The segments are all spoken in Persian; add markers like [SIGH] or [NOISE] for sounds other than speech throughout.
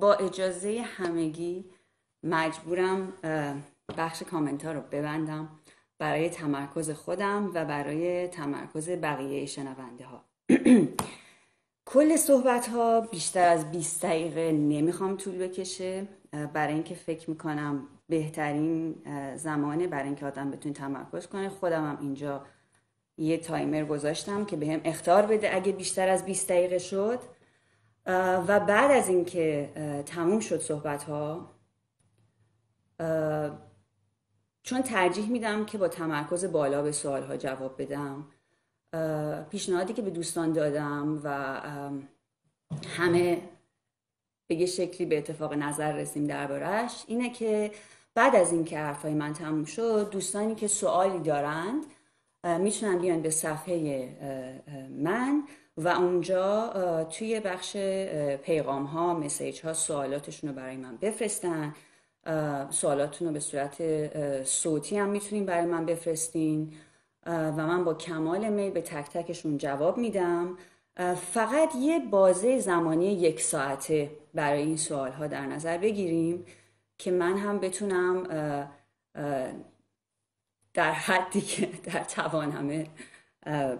با اجازه همگی مجبورم بخش کامنت ها رو ببندم برای تمرکز خودم و برای تمرکز بقیه شنونده ها [CLEARS THROAT] کل صحبت ها بیشتر از 20 دقیقه نمی‌خوام طول بکشه. برای اینکه فکر می‌کنم بهترین زمانه برای اینکه آدم بتونه تمرکز کنه. خودم هم اینجا یه تایمر گذاشتم که بهم به اختار بده اگه بیشتر از 20 دقیقه شد. و بعد از اینکه تموم شد صحبت ها چون ترجیح میدم که با تمرکز بالا به سوال ها جواب بدم پیشنهادی که به دوستان دادم و همه به یه شکلی به اتفاق نظر رسیم دربارهش اینه که بعد از اینکه حرفای من تموم شد دوستانی که سوالی دارند می‌تونن بیان به صفحه من و اونجا توی بخش پیغام ها مسیج ها سوالاتشون رو برای من بفرستن. سوالاتون رو به صورت صوتی هم می‌تونین برای من بفرستین. و من با کمال می به تک تکشون جواب میدم. فقط یه بازه زمانی یک ساعته برای این سوال ها در نظر بگیریم که من هم بتونم در حدی که در توان همه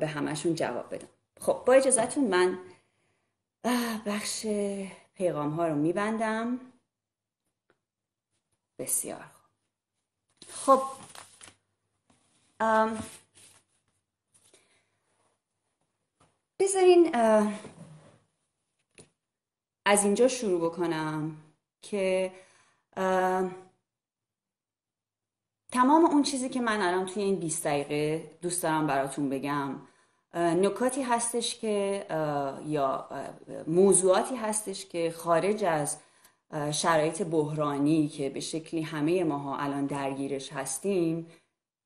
به همشون جواب بدم. خب با اجازتون من بخش پیغام ها رو میبندم. بسیار خب بذارین از اینجا شروع بکنم که تمام اون چیزی که من الان توی این 20 دقیقه دوست دارم براتون بگم نکاتی هستش که یا موضوعاتی هستش که خارج از شرایط بحرانی که به شکلی همه ماها الان درگیرش هستیم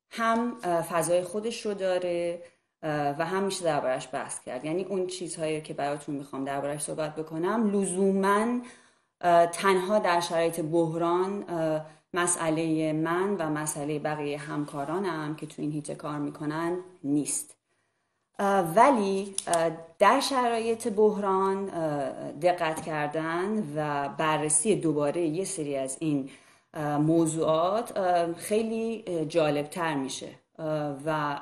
هم فضای خودش رو داره و هم میشه دربارش بحث کرد. یعنی اون چیزهایی که براتون می‌خوام دربارش صحبت بکنم لزوما تنها در شرایط بحران مسئله من و مسئله بقیه همکارانم که تو این هیته کار می‌کنن نیست. ولی در شرایط بحران دقت کردن و بررسی دوباره یه سری از این موضوعات خیلی جالبتر میشه. و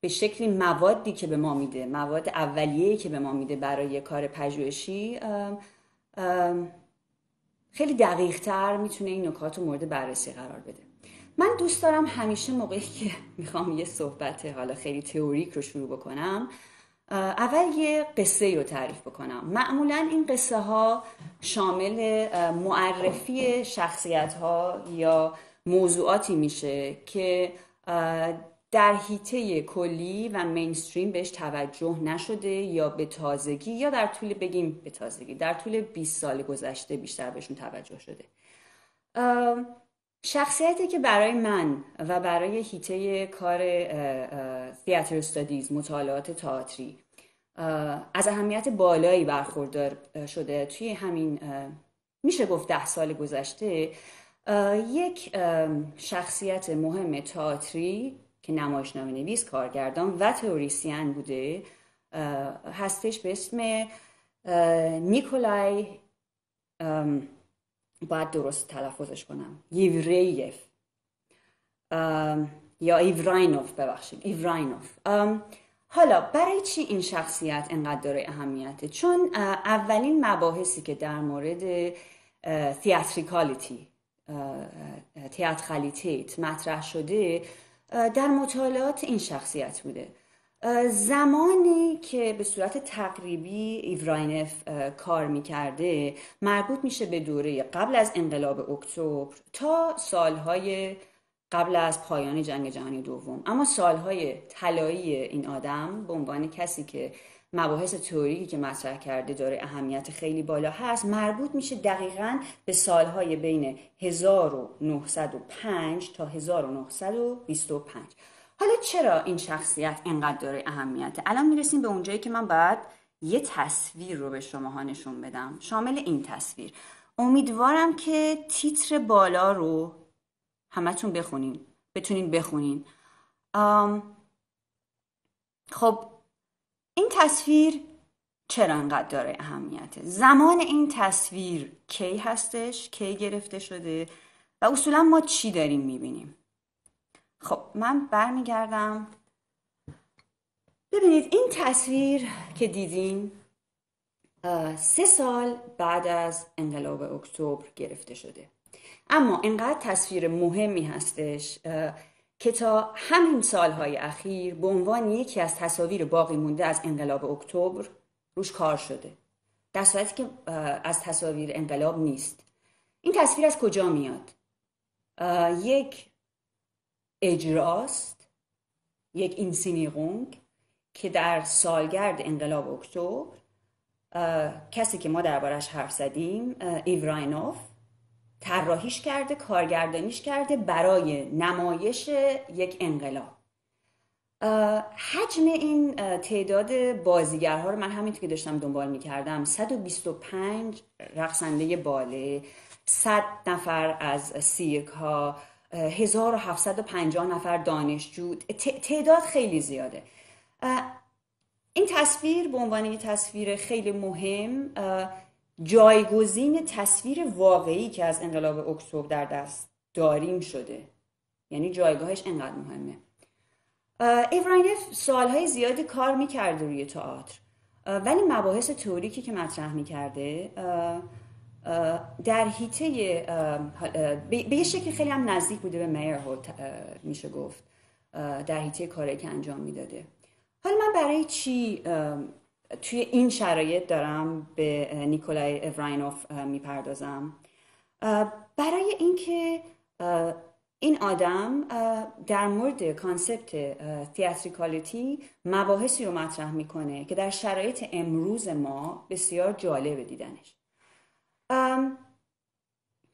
به شکلی موادی که به ما میده مواد اولیه‌ای که به ما میده برای کار پژوهشی خیلی دقیق تر می‌تونه این نکات رو مورد بررسی قرار بده. من دوست دارم همیشه موقعی که می‌خوام یه صحبت حالا خیلی تئوریک رو شروع بکنم اول یه قصه رو تعریف بکنم. معمولا این قصه ها شامل معرفی شخصیت ها یا موضوعاتی میشه که در هیته کلی و مینستریم بهش توجه نشده یا به تازگی یا در طول بگیم به تازگی در طول 20 سال گذشته بیشتر بهشون توجه شده. شخصیتی که برای من و برای هیته کار تیاتر استادیز مطالعات تئاتری از اهمیت بالایی برخوردار شده توی همین میشه گفت ده سال گذشته یک شخصیت مهم تئاتری که نمایشنامه نویس کارگردان و تئوریسین بوده هستش به اسم نیکولای باید درست تلفظش کنم. یوریف. یا ایوراینوف ببخشید. ایوراینوف. حالا برای چی این شخصیت انقدر داره اهمیته؟ چون اولین مباحثی که در مورد theatricality Theatralität مطرح شده در مطالعات این شخصیت بوده. زمانی که به صورت تقریبی ایوراینف کار می‌کرده مربوط میشه به دوره قبل از انقلاب اکتبر تا سالهای قبل از پایان جنگ جهانی دوم. اما سالهای طلایی این آدم به عنوان کسی که مباحث تئوریکی که مطرح کرده داره اهمیت خیلی بالا هست مربوط میشه دقیقا به سالهای بین 1905 تا 1925 حالا چرا این شخصیت اینقدر داره اهمیت الان می‌رسیم به اونجایی که من باید یه تصویر رو به شما نشون بدم. شامل این تصویر. امیدوارم که تیتر بالا رو همتون بخونین. بتونین بخونین. خب این تصویر چرا انقدر داره اهمیت زمان این تصویر کی هستش؟ کی گرفته شده؟ و اصولا ما چی داریم می‌بینیم؟ خب من برمیگردم. ببینید این تصویر که دیدین سه سال بعد از انقلاب اکتبر گرفته شده. اما انقدر تصویر مهمی هستش که تا همین سالهای اخیر به عنوان یکی از تصاویر باقی مونده از انقلاب اکتبر روش کار شده. در صورتی که از تصاویر انقلاب نیست. این تصویر از کجا میاد؟ یک اجراست یک Inszenierung که در سالگرد انقلاب اکتبر کسی که ما دربارش حرف زدیم ایوراینوف طراحیش کرده کارگردانیش کرده برای نمایش یک انقلاب. حجم این تعداد بازیگرها رو من همینطور که داشتم دنبال می‌کردم 125 رقصنده باله 100 نفر از سیرک ها 1750 نفر دانشجو. تعداد خیلی زیاده. این تصویر به عنوان یک تصویر خیلی مهم جایگزین تصویر واقعی که از انقلاب اکتبر در دست داریم شده. یعنی جایگاهش انقدر مهمه. ایوراینف سالهای زیادی کار می‌کرده روی تئاتر. ولی مباحث تئوریکی که مطرح می‌کرده در حیطه به یه شکل خیلی هم نزدیک بوده به میرهولت میشه گفت در حیطه کاری که انجام می‌داده. حالا من برای چی توی این شرایط دارم به نیکولای اوراینوف می‌پردازم؟ برای اینکه این آدم در مورد concept theatricality مباحثی رو مطرح می‌کنه که در شرایط امروز ما بسیار جالب دیدنش.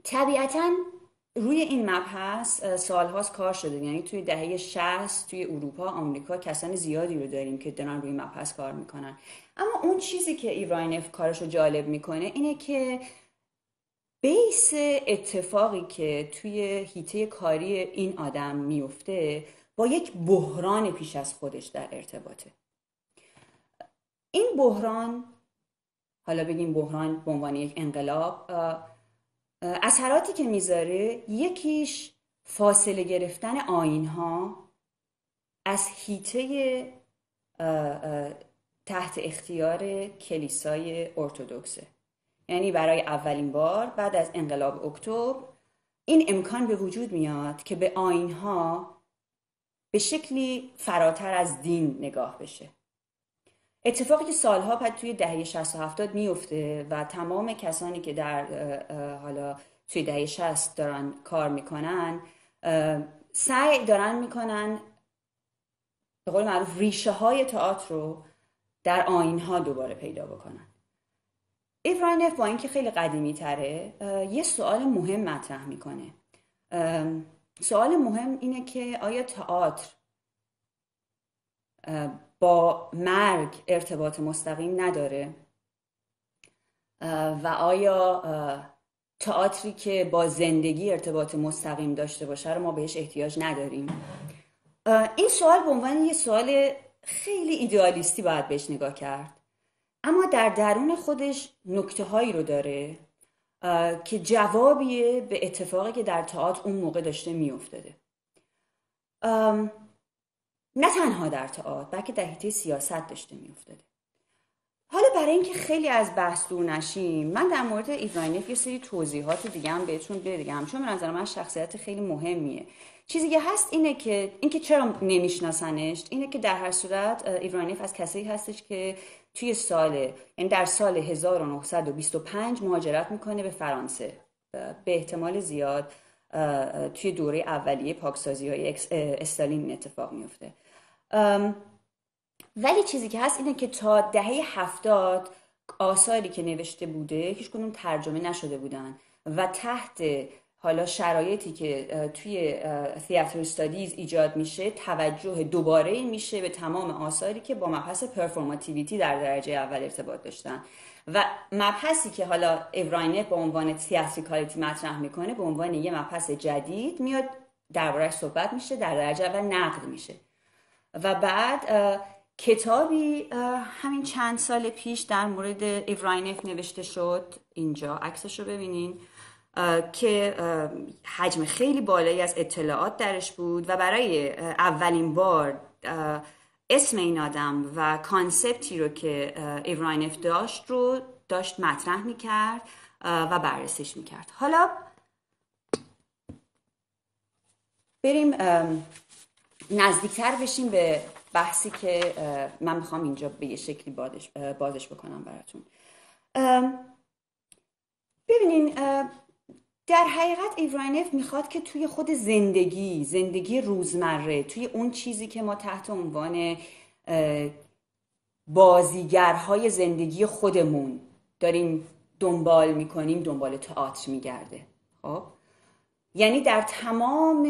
طبیعتا روی این مبحث سالهاست کار شده. یعنی توی دهه 60 توی اروپا آمریکا کسان زیادی رو داریم که دارن روی مبحث کار می‌کنن. اما اون چیزی که ایوراینف کارش رو جالب می‌کنه اینه که بیس اتفاقی که توی هیته کاری این آدم میفته با یک بحران پیش از خودش در ارتباطه. این بحران حالا بگیم بحران به عنوان یک انقلاب اثراتی که می‌ذاره یکیش فاصله گرفتن آین ها از هیته تحت اختیار کلیسای ارتودکسه یعنی برای اولین بار بعد از انقلاب اکتبر این امکان به وجود میاد که به ها به شکلی فراتر از دین نگاه بشه. اتفاقی که سالها بعد توی دهه 60 و 70 میفته و تمام کسانی که در حالا توی دهه 60 دارن کار می‌کنن سعی دارن می‌کنن به قول معروف ریشه های تئاتر رو در آین ها دوباره پیدا بکنن. ایفراینف با اینکه خیلی قدیمی تره یه سوال مهم مطرح می‌کنه. سوال مهم اینه که آیا تئاتر با مرگ ارتباط مستقیم نداره. و آیا تئاتری که با زندگی ارتباط مستقیم داشته باشه رو ما بهش احتیاج نداریم؟ این سوال به عنوان یه سوال خیلی ایدئالیستی باید بهش نگاه کرد. اما در درون خودش نکته هایی رو داره که جوابیه به اتفاقی که در تئاتر اون موقع داشته میافتاده. نه تنها در تئاتر بلکه در حیطه سیاست داشته میافتاده. حالا برای اینکه خیلی از بحث دور نشیم من در مورد ایوراینف یه سری توضیحات دیگه هم بهتون بگم چون به نظر من شخصیت خیلی مهمیه. چیزی که هست اینه که اینکه چرا نمیشناسنش اینه که در هر صورت ایوراینف از کسایی هستش که توی سال یعنی در سال 1925 مهاجرت می‌کنه به فرانسه. به احتمال زیاد توی دوره اولیه پاکسازی های استالین اتفاق میفته ولی چیزی که هست اینه که تا دهه هفتاد آثاری که نوشته بوده هیچ کنون ترجمه نشده بودن و تحت حالا شرایطی که توی تیاتر استادیز ایجاد میشه توجه دوباره میشه به تمام آثاری که با مبحث پرفورماتیویتی در درجه اول ارتباط داشتن. و مبحثی که حالا اوراینه به عنوان تیاتریکالیتی مطرح می‌کنه به عنوان یه مبحث جدید میاد دربارهش صحبت میشه در درجه اول نقد میشه. و بعد کتابی همین چند سال پیش در مورد ایوراینف نوشته شد. اینجا عکسش رو ببینین که حجم خیلی بالایی از اطلاعات درش بود و برای اولین بار اسم این آدم و concept ی رو که ایوراینف داشت رو داشت مطرح می‌کرد و بررسیش می‌کرد. حالا بریم نزدیکتر بشیم به بحثی که من می‌خوام اینجا به یه شکلی بازش بکنم براتون. ببینین در حقیقت ایوراینف می‌خواد که توی خود زندگی زندگی روزمره توی اون چیزی که ما تحت عنوان بازیگرهای زندگی خودمون داریم دنبال می‌کنیم دنبال تئاتر میگرده. خب؟ یعنی در تمام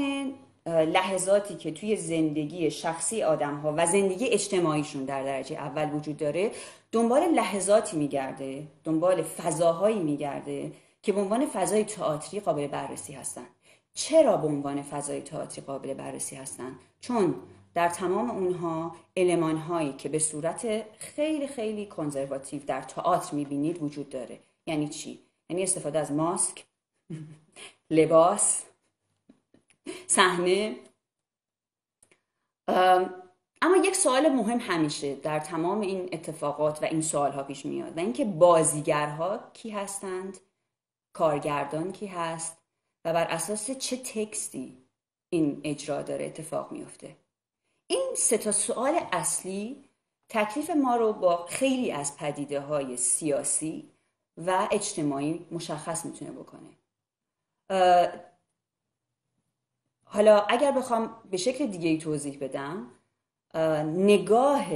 لحظاتی که توی زندگی شخصی آدم ها و زندگی اجتماعیشون در درجه اول وجود داره دنبال لحظاتی میگرده دنبال فضاهایی میگرده که به عنوان فضای تئاتری قابل بررسی هستن. چرا به عنوان فضای تئاتری قابل بررسی هستن؟ چون در تمام اونها علمان هایی که به صورت خیلی خیلی کنزرواتیو در تئاتر می‌بینید وجود داره. یعنی چی؟ یعنی استفاده از ماسک [LAUGHS] لباس صحنه. اما یک سوال مهم همیشه در تمام این اتفاقات و این سوال ها پیش میاد و اینکه بازیگرها کی هستند کارگردان کی هست و بر اساس چه تکستی این اجرا داره اتفاق میفته این سه تا سوال اصلی تکلیف ما رو با خیلی از پدیده های سیاسی و اجتماعی مشخص می‌تونه بکنه. حالا اگر بخوام به شکل دیگه ای توضیح بدم نگاه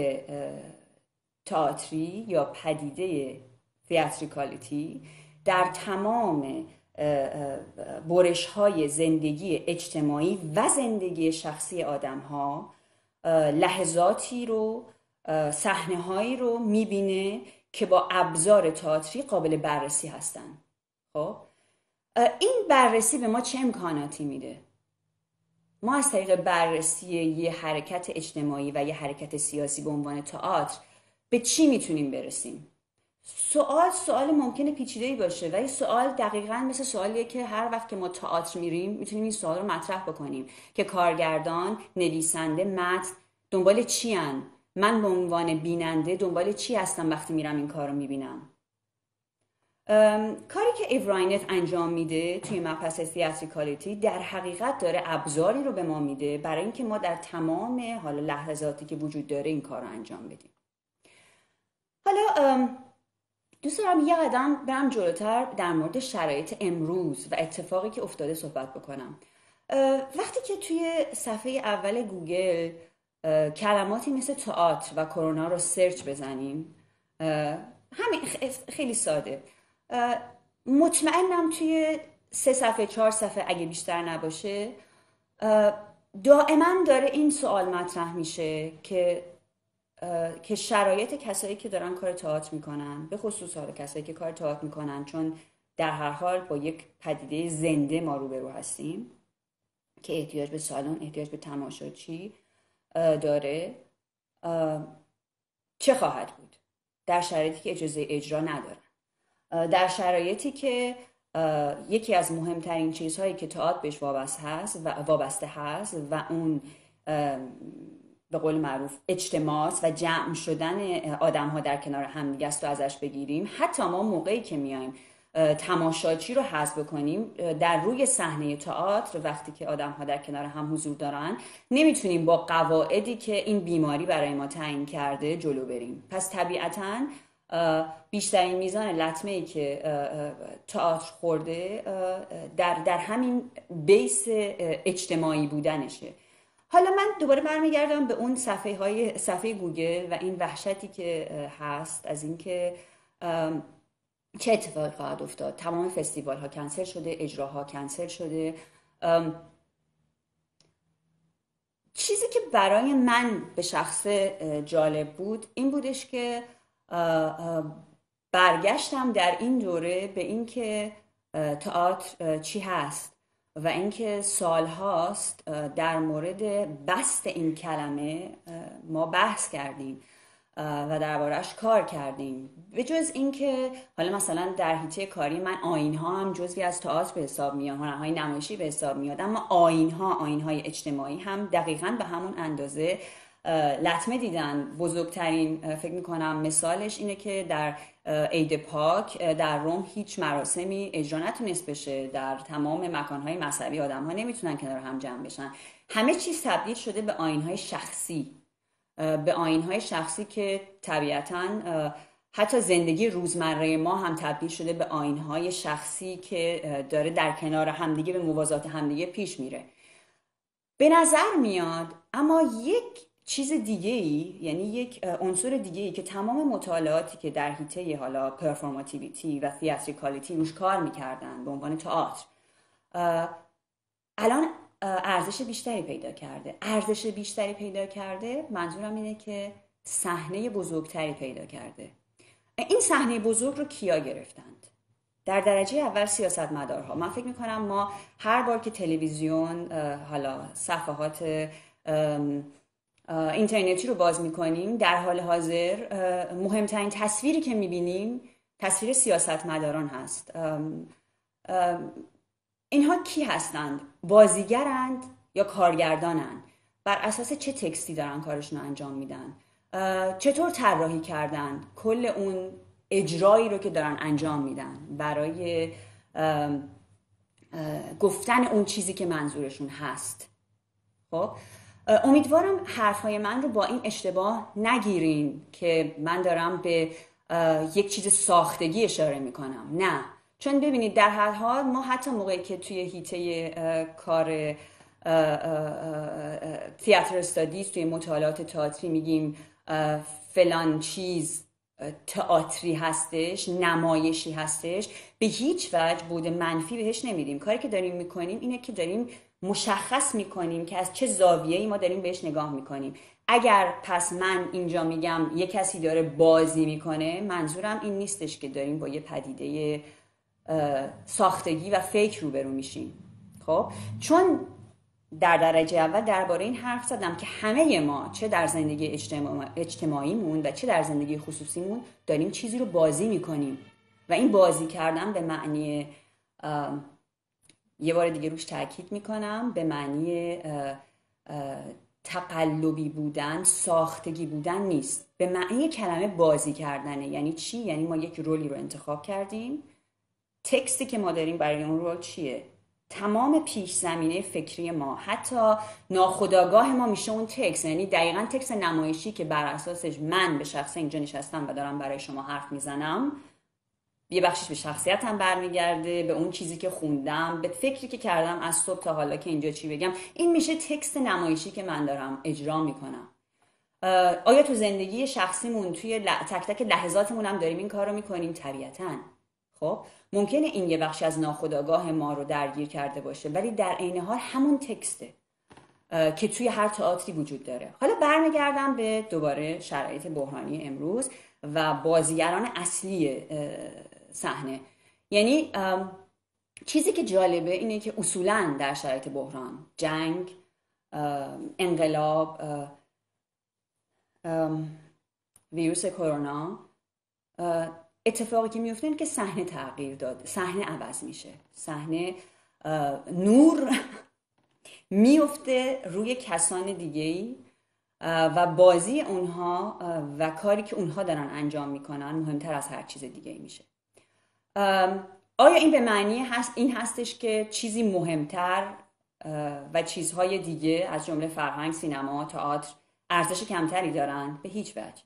تئاتری یا پدیده تیاتریکالیتی در تمام برش های زندگی اجتماعی و زندگی شخصی آدم ها لحظاتی رو صحنه هایی رو می‌بینه که با ابزار تئاتری قابل بررسی هستن. خب؟ این بررسی به ما چه امکاناتی میده؟ ما از طریق بررسی یه حرکت اجتماعی و یه حرکت سیاسی به عنوان تئاتر به چی می‌تونیم برسیم سوال سوال ممکنه پیچیده باشه ولی سوال دقیقا مثل سوالیه که هر وقت که ما تئاتر میریم می‌تونیم این سوال رو مطرح بکنیم که کارگردان نویسنده متن دنبال چی هن؟ من به عنوان بیننده دنبال چی هستم وقتی میرم این کار رو می‌بینم کاری که ایوراینف انجام میده توی مبحث theatricality در حقیقت داره ابزاری رو به ما میده برای اینکه ما در تمام حالا لحظاتی که وجود داره این کار رو انجام بدیم. حالا دوست دارم یه قدم برم جلوتر در مورد شرایط امروز و اتفاقی که افتاده صحبت بکنم. وقتی که توی صفحه اول گوگل کلماتی مثل تئاتر و کرونا رو سرچ بزنیم همین خیلی ساده. مطمئنم توی سه صفحه چهار صفحه اگه بیشتر نباشه دائما داره این سوال مطرح میشه که که شرایط کسایی که دارن کار تئاتر می‌کنن به خصوص حالا کسایی که کار تئاتر می‌کنن چون در هر حال با یک پدیده زنده ما روبرو هستیم که احتیاج به سالن احتیاج به تماشاچی داره چه خواهد بود؟ در شرایطی که اجازه اجرا ندارن در شرایطی که یکی از مهمترین چیزهایی که تئاتر بهش وابسته هست و وابسته هست و اون به قول معروف اجتماع و جمع شدن آدم ها در کنار همدیگه است و ازش بگیریم. حتی ما موقعی که میایم تماشاچی رو حذف بکنیم در روی صحنه تئاتر وقتی که آدم ها در کنار هم حضور دارن نمی‌تونیم با قواعدی که این بیماری برای ما تعیین کرده جلو بریم. پس طبیعتا بیشترین میزان لطمه ای که تئاتر خورده در, در همین بیس اجتماعی بودنشه. حالا من دوباره برمیگردم به اون صفحه های صفحه گوگل و این وحشتی که هست از اینکه چه اتفاقی خواهد افتاد. تمام فستیوال ها کنسل شده اجراها کنسل شده. چیزی که برای من به شخص جالب بود این بودش که برگشتم در این دوره به اینکه تئاتر چی هست و اینکه سال هاست در مورد بست این کلمه ما بحث کردیم و دربارهش کار کردیم. به جز اینکه حالا مثلا در حیطه کاری من آین ها هم جزوی از تئاتر به حساب میاد هنرهای نمایشی به حساب میاد اما آین ها آین های اجتماعی هم دقیقا به همون اندازه لطمه دیدن. بزرگترین فکر می‌کنم مثالش اینه که در عید پاک در روم هیچ مراسمی اجرا نتونست بشه. در تمام مکانهای مذهبی آدم ها نمی‌تونن کنار هم جمع بشن. همه چیز تبدیل شده به آینهای شخصی. به آینهای شخصی که طبیعتا حتی زندگی روزمره ما هم تبدیل شده به آینهای شخصی که داره در کنار همدیگه به موازات همدیگه پیش میره. به نظر میاد اما یک چیز دیگه ای یعنی یک عنصر دیگه ای که تمام مطالعاتی که در حیطه حالا پرفورماتیویتی و تیاتریکالیتی روش کار می‌کردن به عنوان تئاتر الان ارزش بیشتری پیدا کرده. ارزش بیشتری پیدا کرده منظورم اینه که صحنه بزرگتری پیدا کرده. این صحنه بزرگ رو کیا گرفتند؟ در درجه اول سیاست مدارها من فکر می‌کنم ما هر بار که تلویزیون حالا صفحات اینترنتی رو باز می‌کنیم در حال حاضر مهمترین تصویری که می‌بینیم تصویر سیاست مداران هست اینها کی هستند؟ بازیگرند یا کارگردانند؟ بر اساس چه تکستی دارن کارشون رو انجام میدن؟ چطور طراحی کردن کل اون اجرایی رو که دارن انجام میدن برای گفتن اون چیزی که منظورشون هست خب امیدوارم حرفهای من رو با این اشتباه نگیرین که من دارم به یک چیز ساختگی اشاره می‌کنم. نه. چون ببینید در هر حال ما حتی موقعی که توی هیته کار تیاتر استادیز توی مطالعات تئاتری میگیم فلان چیز تئاتری هستش نمایشی هستش به هیچ وجه بود منفی بهش نمیدیم کاری که داریم می‌کنیم اینه که داریم مشخص می‌کنیم که از چه زاویه‌ای ما داریم بهش نگاه می‌کنیم. اگر پس من اینجا میگم یه کسی داره بازی می‌کنه منظورم این نیستش که داریم با یه پدیده ساختگی و فکر روبرو میشیم. خب؟ چون در درجه اول درباره این حرف زدم که همه ما چه در زندگی اجتماعیمون و چه در زندگی خصوصیمون داریم چیزی رو بازی می‌کنیم. و این بازی کردن به معنی یه بار دیگه روش تاکید می‌کنم به معنی تقلبی بودن ساختگی بودن نیست. به معنی کلمه بازی کردنه. یعنی چی؟ یعنی ما یک رولی رو انتخاب کردیم. تکستی که ما داریم برای اون رول چیه؟ تمام پیش زمینه فکری ما. حتی ناخداگاه ما میشه اون تکس. یعنی دقیقا تکس نمایشی که بر اساسش من به شخص اینجا نشستم و دارم برای شما حرف می‌زنم. یه بخشش به شخصیتم برمیگرده به اون چیزی که خوندم به فکری که کردم از صبح تا حالا که اینجا چی بگم. این میشه تکست نمایشی که من دارم اجرا می‌کنم. آیا تو زندگی شخصیمون توی تک تک لحظاتمون هم داریم این کار رو می‌کنیم؟ طبیعتا. خب ممکنه این یه بخشی از ناخودآگاه ما رو درگیر کرده باشه ولی در عین حال همون تکسته که توی هر تئاتری وجود داره. حالا برمیگردم به دوباره شرایط بحرانی امروز و بازیگران اصلی صحنه. یعنی چیزی که جالبه اینه که اصولا در شرایط بحران جنگ انقلاب ویروس کرونا اتفاقی که میفته که صحنه تغییر داده صحنه عوض میشه. صحنه نور [LAUGHS] میفته روی کسان دیگه ای و بازی اونها و کاری که اونها دارن انجام می‌کنن مهمتر از هر چیز دیگه ای میشه. آیا این به معنی هست این هستش که چیزی مهمتر و چیزهای دیگه از جمله فرهنگ سینما تئاتر ارزش کمتری دارن؟ به هیچ وجه.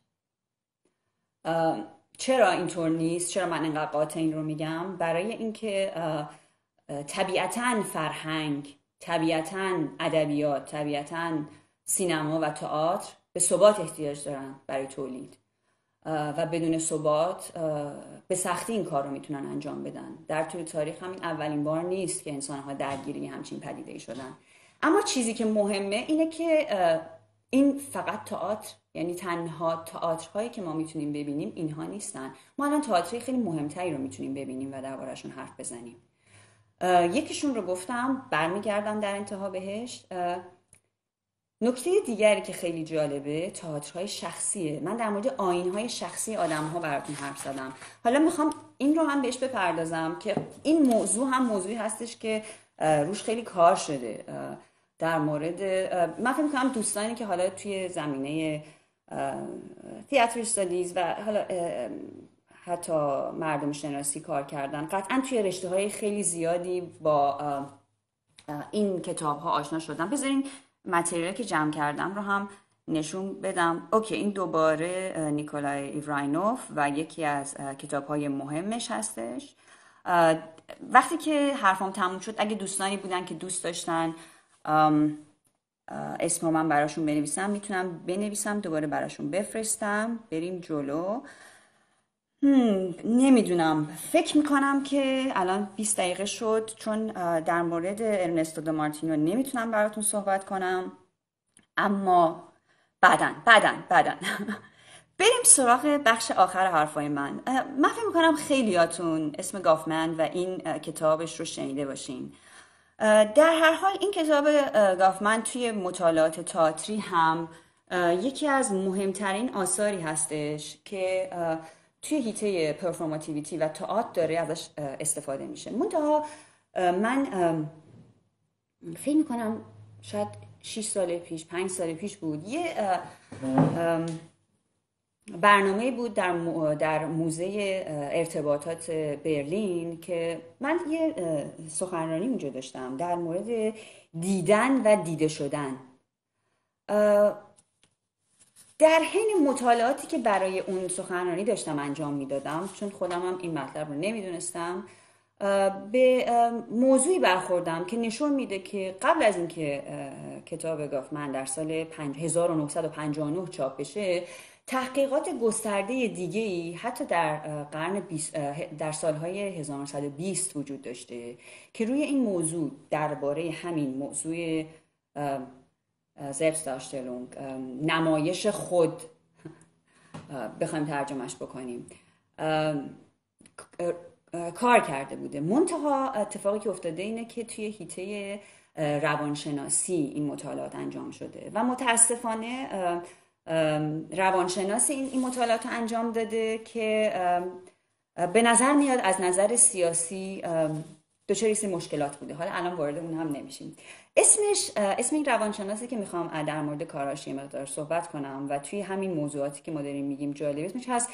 چرا اینطور نیست؟ چرا من اینقدر قاطع این رو میگم؟ برای اینکه طبیعتا فرهنگ طبیعتا ادبیات طبیعتا سینما و تئاتر به ثبات احتیاج دارن برای تولید. و بدون ثبات به سختی این کار رو می‌تونن انجام بدن. در طول تاریخ همین اولین بار نیست که انسان ها درگیری همچین پدیده شدن. اما چیزی که مهمه اینه که این فقط تئاتر یعنی تنها تئاترهایی که ما می‌تونیم ببینیم اینها نیستن. ما الان تئاتری خیلی مهمتری رو می‌تونیم ببینیم و دربارهشون حرف بزنیم. یکیشون رو گفتم برمیگردم در انتها بهش. نکته دیگری که خیلی جالبه تئاترهای شخصیه. من در مورد آینهای شخصی آدم ها براتون حرف زدم. حالا می‌خوام این رو هم بهش بپردازم که این موضوع هم موضوعی هستش که روش خیلی کار شده. در مورد من فکر می‌کنم دوستانی که حالا توی زمینه theater studies و حالا حتی مردم شناسی کار کردن قطعا توی رشته های خیلی زیادی با این کتاب ها آشنا شدن. بذارین material که جمع کردم رو هم نشون بدم. okay این دوباره نیکولای ایوراینوف و یکی از کتاب های مهمش هستش. وقتی که حرفم تموم شد اگه دوستانی بودن که دوست داشتن اسم من براشون بنویسم می‌تونم بنویسم دوباره براشون بفرستم. بریم جلو. نمی‌دونم. فکر می‌کنم که الان 20 دقیقه شد چون در مورد ارنستو دو مارتینو نمی‌تونم براتون صحبت کنم. اما بعدن بعدن بعدن [LAUGHS] بریم سراغ بخش آخر حرفای من. من فکر می‌کنم خیلیاتون اسم گافمن و این کتابش رو شنیده باشین. در هر حال این کتاب گافمن توی مطالعات تاتری هم یکی از مهمترین آثاری هستش که توی هیته پرفورماتیویتی و تئاتر داره ازش استفاده میشه. منتها من فکر می‌کنم شاید 6 سال پیش 5 سال پیش بود. یه برنامه بود در, در موزه ارتباطات برلین که من یه سخنرانی اونجا داشتم در مورد دیدن و دیده شدن. در حین مطالعاتی که برای اون سخنرانی داشتم انجام می‌دادم چون خودم هم این مطلب رو نمی‌دونستم به موضوعی برخوردم که نشون میده که قبل از اینکه کتاب گافمن در سال 1959 چاپ بشه تحقیقات گسترده دیگه ای حتی در قرن در سالهای 1920 وجود داشته که روی این موضوع درباره همین موضوع Selbstdarstellung نمایش خود. بخوایم ترجمهش بکنیم. کار کرده بوده. منتها اتفاقی که افتاده اینه که توی هیته روانشناسی این مطالعات انجام شده و متاسفانه روانشناسی این, مطالعات انجام داده که به نظر میاد از نظر سیاسی دچار مشکلات بوده. حالا الان وارد اون هم نمیشیم. اسمش اسم این روانشناسی که می‌خوام در مورد کاراش یه مقدار صحبت کنم و توی همین موضوعاتی که ما داریم میگیم جالب. اسمش هست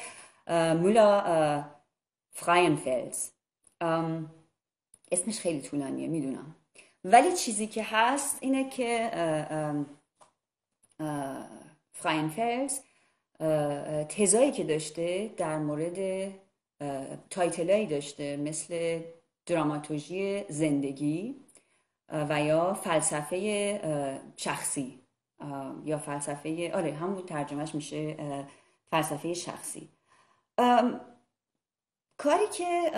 مولا فراینفلز اسمش خیلی طولانیه می‌دونم. ولی چیزی که هست اینه که فراینفلز تزایی که داشته در مورد تایتلایی داشته مثل دراماتوژی زندگی و یا فلسفه شخصی. یا فلسفه آره همون ترجمهش میشه فلسفه شخصی. کاری که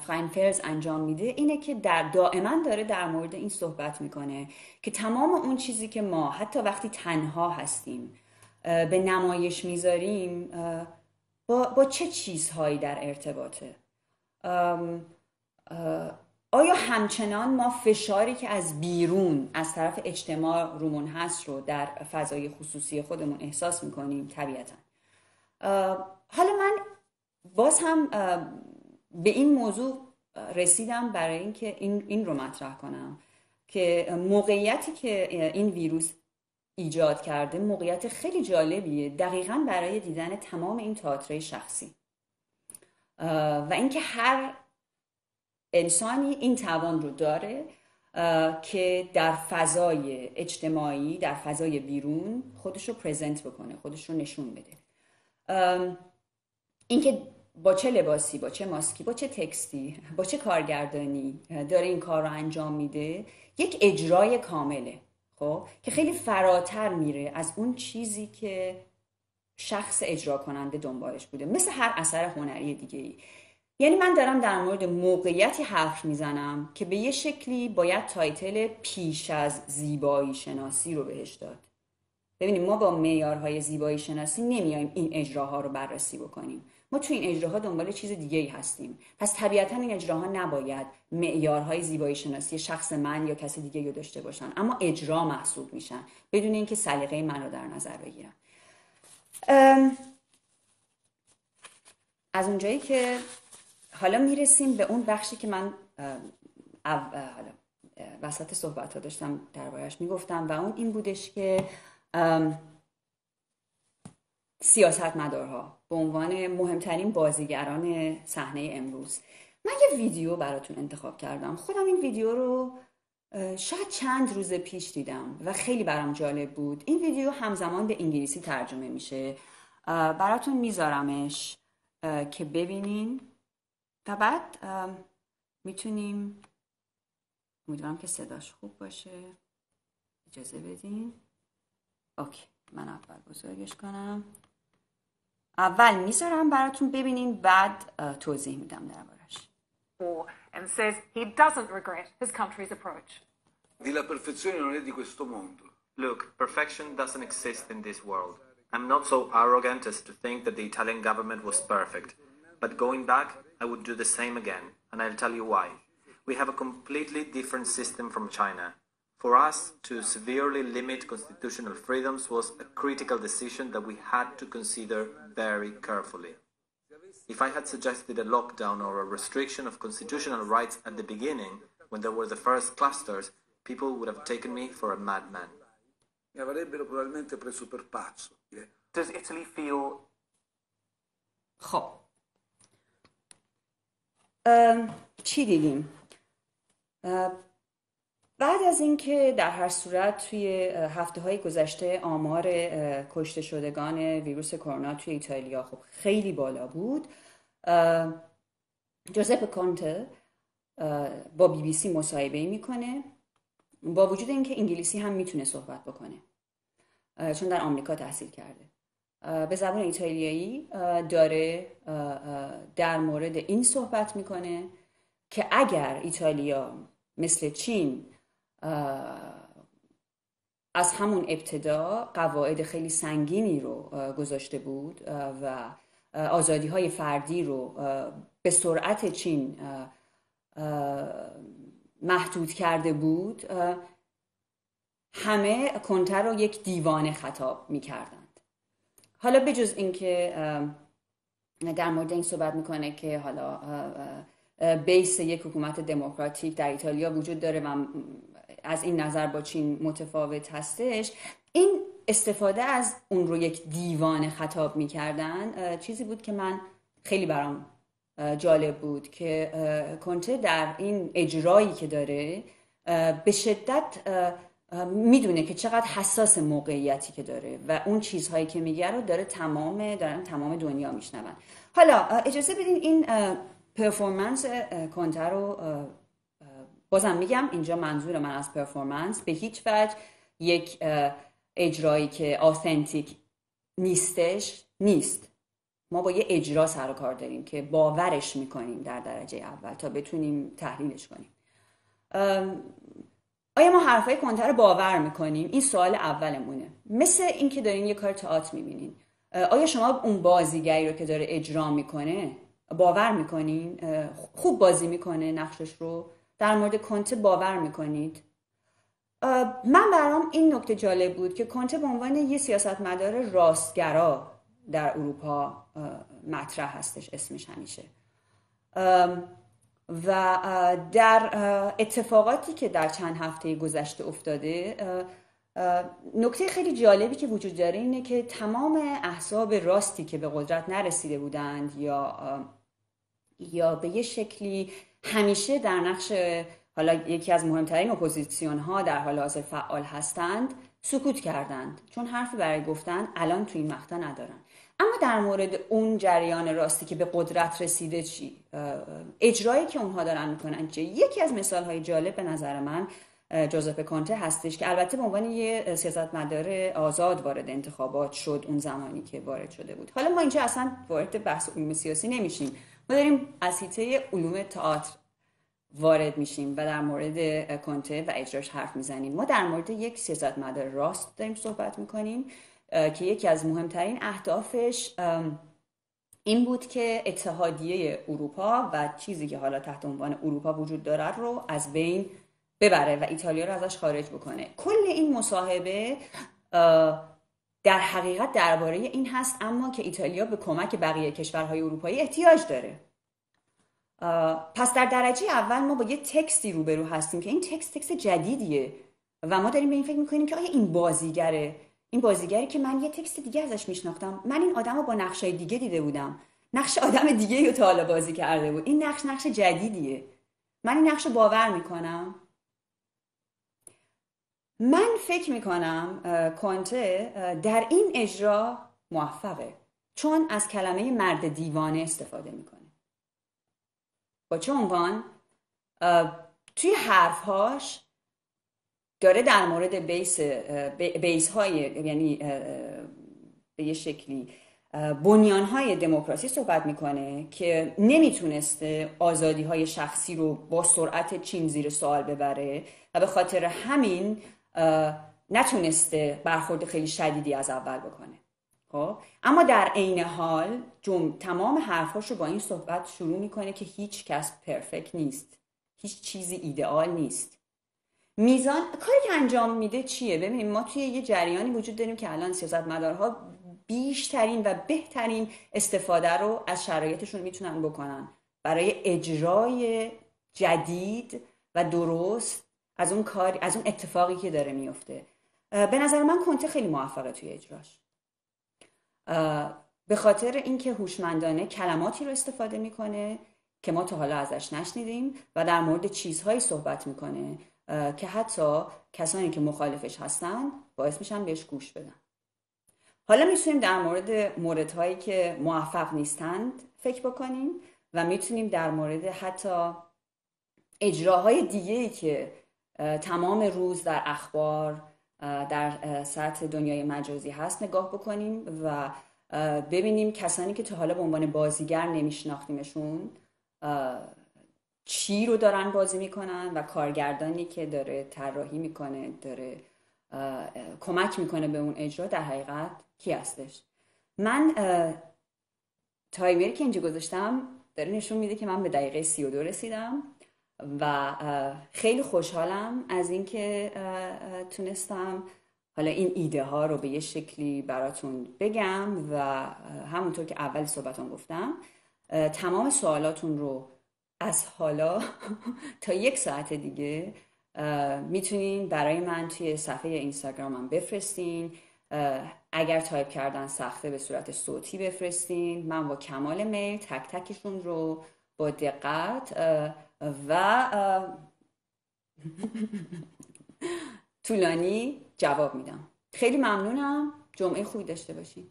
فراین فرز انجام میده اینه که در دائما داره در مورد این صحبت می‌کنه که تمام اون چیزی که ما حتی وقتی تنها هستیم به نمایش می‌ذاریم با, با چه چیزهایی در ارتباطه؟ آیا همچنان ما فشاری که از بیرون از طرف اجتماع رومون هست رو در فضای خصوصی خودمون احساس می‌کنیم طبیعتا؟ حالا من باز هم به این موضوع رسیدم برای اینکه این, این رو مطرح کنم که موقعیتی که این ویروس ایجاد کرده موقعیت خیلی جالبیه دقیقا برای دیدن تمام این تئاتر شخصی. و اینکه هر انسانی این توان رو داره که در فضای اجتماعی در فضای بیرون خودش رو پرزنت بکنه خودش رو نشون بده. اینکه با چه لباسی با چه ماسکی با چه تکستی با چه کارگردانی داره این کار رو انجام میده یک اجرای کامله خب که خیلی فراتر میره از اون چیزی که شخص اجرا کننده دنبالش بوده. مثل هر اثر هنری دیگه ای یعنی من دارم در مورد موقعیتی حرف می‌زنم که به یه شکلی باید تایتل پیش از زیبایی شناسی رو بهش داد. ببینیم ما با معیارهای زیبایی شناسی نمیایم این اجراها رو بررسی بکنیم. ما توی این اجراها دنبال چیز دیگه ای هستیم. پس طبیعتا این اجراها نباید معیارهای زیبایی شناسی شخص من یا کسی دیگه رو داشته باشن. اما اجرا محسوب میشن بدون اینکه سلیقه من رو در نظر بگیرم از اونجایی که حالا می‌رسیم به اون بخشی که من حالا وسط صحبت ها داشتم دربارش می‌گفتم و اون این بودش که سیاست مدارها به عنوان مهمترین بازیگران صحنه امروز. من یه ویدیو براتون انتخاب کردم. خودم این ویدیو رو شاید چند روز پیش دیدم و خیلی برام جالب بود. این ویدیو همزمان به انگلیسی ترجمه میشه. براتون میذارمش که ببینین. و بعد می‌تونیم امیدوارم که صداش خوب باشه. اجازه بدین. اوکی من اول بزرگش کنم. اول می‌ذارم براتون ببینین بعد توضیح میدم دربارش. And says he doesn't regret his country's approach. Di la perfezione non è di questo mondo. Look, perfection doesn't exist in this world. I'm not so arrogant as to think that the Italian government was perfect. But going back, I would do the same again, and I'll tell you why. We have a completely different system from China. For us, to severely limit constitutional freedoms was a critical decision that we had to consider very carefully. If I had suggested a lockdown or a restriction of constitutional rights at the beginning, when there were the first clusters, people would have taken me for a madman. Does Italy feel... Ho. Um, uh, بعد از اینکه در هر صورت توی هفته های گذشته آمار کشته شدگان ویروس کرونا توی ایتالیا خب خیلی بالا بود جوزپ کانته با بی بی سی مصاحبه می‌کنه با وجود اینکه انگلیسی هم می‌تونه صحبت بکنه چون در آمریکا تحصیل کرده. به زبان ایتالیایی داره در مورد این صحبت می‌کنه که اگر ایتالیا مثل چین از همون ابتدا قواعد خیلی سنگینی رو گذاشته بود و آزادی های فردی رو به سرعت چین محدود کرده بود همه کنتر رو یک دیوانه خطاب می کردند حالا بجز اینکه در مورد این صحبت می‌کنه که حالا بیس یک حکومت دموکراتیک در ایتالیا وجود داره و از این نظر با چین متفاوت هستش. این استفاده از اون رو یک دیوان خطاب می‌کردن چیزی بود که من خیلی برام جالب بود که کنته در این اجرایی که داره به شدت می‌دونه که چقدر حساس موقعیتی که داره و اون چیزهایی که میگه رو داره تمام دارن تمام دنیا میشنون. حالا اجازه بدین این پرفورمنس کنته رو بازم میگم اینجا منظور من از پرفورمنس به هیچ وجه یک اجرایی که آثنتیک نیستش نیست. ما با یه اجرا سر و کار داریم که باورش می‌کنیم در درجه اول تا بتونیم تحلیلش کنیم. آیا ما حرفای کنتر رو باور می‌کنیم؟ این سوال اولمونه. مثل اینکه دارین یه کار تئاتر می‌بینین. آیا شما اون بازیگری رو که داره اجرا می‌کنه باور می‌کنین؟ خوب بازی می‌کنه نقشش رو؟ در مورد کنته باور می‌کنید؟ من برام این نکته جالب بود که کنته به عنوان یه سیاستمدار راستگرا در اروپا مطرح هستش اسمش همیشه. و در اتفاقاتی که در چند هفته گذشته افتاده نکته خیلی جالبی که وجود داره اینه که تمام احزاب راستی که به قدرت نرسیده بودند یا یا به یه شکلی همیشه در نقش حالا یکی از مهمترین اپوزیسیون ها در حال حاضر فعال هستند سکوت کردند. چون حرفی برای گفتن الان تو این مقطع ندارن. اما در مورد اون جریان راستی که به قدرت رسیده چی؟ اجرایی که اونها دارن می‌کنن چه یکی از مثال های جالب به نظر من جوزف کانته هستش که البته به عنوان یه سیاستمدار آزاد وارد انتخابات شد اون زمانی که وارد شده بود. حالا ما اینجا اصلا وارد بحث علوم سیاسی نمیشیم. داریم از حیطه علوم تئاتر وارد میشیم و در مورد کنته و اجراش حرف می‌زنیم. ما در مورد یک سیاستمدار راست داریم صحبت می‌کنیم که یکی از مهمترین اهدافش این بود که اتحادیه اروپا و چیزی که حالا تحت عنوان اروپا وجود دارد رو از بین ببره و ایتالیا رو ازش خارج بکنه. کل این مصاحبه در حقیقت درباره این هست اما که ایتالیا به کمک بقیه کشورهای اروپایی احتیاج داره. پس در درجه اول ما با یه تکستی روبرو هستیم که این تکست تکست جدیدیه و ما داریم به این فکر می‌کنیم که آیا این بازیگره؟ این بازیگری که من یه تکست دیگه ازش میشناختم. من این آدم رو با نقشای دیگه دیده بودم. نقش آدم دیگه رو تا حالا بازی کرده بود. این نقش نقش جدیدیه. من این نقش باور می‌کنم. من فکر می‌کنم کنته در این اجرا موفقه. چون از کلمه مرد دیوانه استفاده می‌کنه. با چه عنوان؟ توی حرفهاش داره در مورد بیس, بیس های یعنی به یه شکلی بنیان های دموکراسی صحبت می‌کنه که نمی‌تونسته آزادی های شخصی رو با سرعت چین زیر سوال ببره و به خاطر همین نتونسته برخورد خیلی شدیدی از اول بکنه. خب؟ اما در عین حال جم... تمام حرفاش رو با این صحبت شروع می‌کنه که هیچ کس پرفکت نیست. هیچ چیزی ایدئال نیست. میزان کاری که انجام میده چیه؟ ببینیم ما توی یه جریانی وجود داریم که الان سیاستمدارها بیشترین و بهترین استفاده رو از شرایطشون می‌تونن بکنن. برای اجرای جدید و درست از اون کار از اون اتفاقی که داره میفته. به نظر من کنته خیلی موفقه توی اجراش. به خاطر اینکه هوشمندانه کلماتی رو استفاده می‌کنه که ما تا حالا ازش نشنیدیم و در مورد چیزهایی صحبت می‌کنه که حتی کسانی که مخالفش هستن باعث میشن بهش گوش بدن. حالا می‌تونیم در مورد موردهایی که موفق نیستند فکر بکنیم و می‌تونیم در مورد حتی اجراهای دیگه ای که تمام روز در اخبار در سطح دنیای مجازی هست نگاه بکنیم و ببینیم کسانی که تا حالا به عنوان بازیگر نمیشناختیمشون چی رو دارن بازی می‌کنن و کارگردانی که داره طراحی می‌کنه داره کمک می‌کنه به اون اجرا در حقیقت کی هستش؟ من تایمری که اینجا گذاشتم داره نشون میده که من به دقیقه 32 رسیدم. و خیلی خوشحالم از اینکه تونستم حالا این ایده ها رو به یه شکلی براتون بگم و همونطور که اول صحبتان گفتم تمام سوالاتون رو از حالا [LAUGHS] تا یک ساعت دیگه می‌تونین برای من توی صفحه اینستاگرامم بفرستین. اگر تایپ کردن سخته به صورت صوتی بفرستین. من با کمال میل تک تکشون رو با دقت و طولانی جواب میدم. خیلی ممنونم. جمعه خوبی داشته باشین.